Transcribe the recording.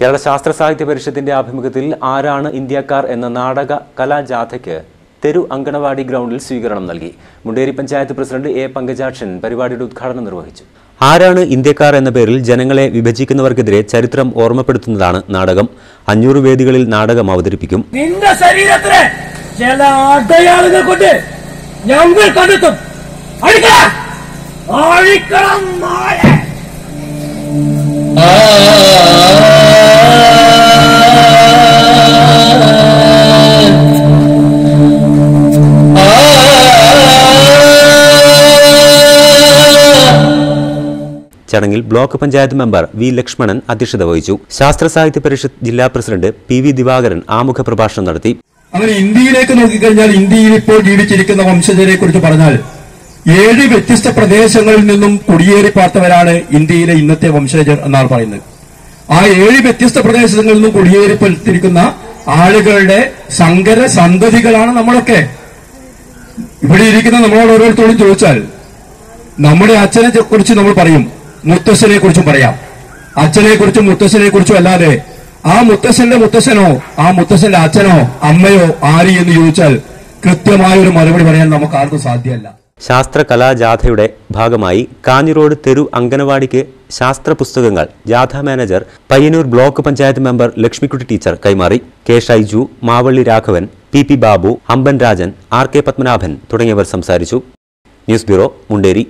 കേരള ശാസ്ത്ര സാഹിത്യ പരിഷത്തിന്റെ ആഭിമുഖ്യത്തിൽ ആരാണ് ഇന്ത്യക്കാർ എന്ന നാടക കലാജാഥയ്ക്ക് തെരു അങ്കണവാടി ഗ്രൗണ്ടിൽ സ്വീകരണം നൽകി. മുണ്ടേരി പഞ്ചായത്ത് പ്രസിഡന്റ് എ പങ്കജാക്ഷൻ പരിപാടിയുടെ ഉദ്ഘാടനം നിർവഹിച്ചു. ആരാണ് ഇന്ത്യക്കാർ എന്ന പേരിൽ ജനങ്ങളെ വിഭജിക്കുന്നവർക്കെതിരെ ചരിത്രം ഓർമ്മപ്പെടുത്തുന്നതാണ് നാടകം. അഞ്ഞൂറ് വേദികളിൽ നാടകം അവതരിപ്പിക്കും. നിന്റെ ശരീരത്തിലെ ചില അടയാളങ്ങൾ കൊണ്ട് ഞങ്ങൾ കണ്ടെത്തും. ചടങ്ങിൽ block panchayat member V Lakshmanan അധ്യക്ഷത വഹിച്ചു. ശാസ്ത്ര സാഹിത്യ പരിഷത്ത് ജില്ലാ പ്രസിഡന്റ് പി വി ദിവാകരൻ ആമുഖ പ്രഭാഷണം നടത്തി. അങ്ങനെ ഇന്ത്യയിലേക്ക് നോക്കിക്കഴിഞ്ഞാൽ ഇന്ത്യയിൽ ഇപ്പോൾ ജീവിച്ചിരിക്കുന്ന വംശജരെ കുറിച്ച് പറഞ്ഞാൽ ഏഴ് വ്യത്യസ്ത പ്രദേശങ്ങളിൽ നിന്നും കുടിയേറി പാർത്തവരാണ് ഇന്ത്യയിലെ ഇന്നത്തെ വംശജർ എന്നാണ് പറയുന്നത്. ആ ഏഴ് വ്യത്യസ്ത പ്രദേശങ്ങളിൽ നിന്നും കുടിയേറിപ്പെട്ടിരിക്കുന്ന ആളുകളുടെ സങ്കര സന്തതികളാണ് നമ്മളൊക്കെ. ഇവിടെ ഇരിക്കുന്ന നമ്മളോട് ഓരോരുത്തരോടും ചോദിച്ചാൽ നമ്മുടെ അച്ഛനെ കുറിച്ച് നമ്മൾ പറയും. മുത്തശ്ശനെ കുറിച്ചും പറയാം. അച്ഛനെ കുറിച്ചും മുത്തശ്ശനെ കുറിച്ചും അല്ലാതെ ആ മുത്തശ്ശന്റെ മുത്തശ്ശനോ ആ മുത്തശ്ശന്റെ അച്ഛനോ അമ്മയോ ആര് എന്ന് ചോദിച്ചാൽ കൃത്യമായ ഒരു മറുപടി പറയാൻ നമുക്ക് ആർക്കും സാധ്യമല്ല. ശാസ്ത്ര കലാജാഥയുടെ ഭാഗമായി കാഞ്ഞിറോഡ് തെരു അങ്കനവാടിക്ക് ശാസ്ത്ര പുസ്തകങ്ങൾ ജാഥ manager Payyanur block panchayat member Lakshmikutty teacher കൈമാറി. K Shaiju Mavalli Raghavan P P Babu Amban Rajan R K Padmanabhan തുടങ്ങിയവർ സംസാരിച്ചു. News bureau Munderi.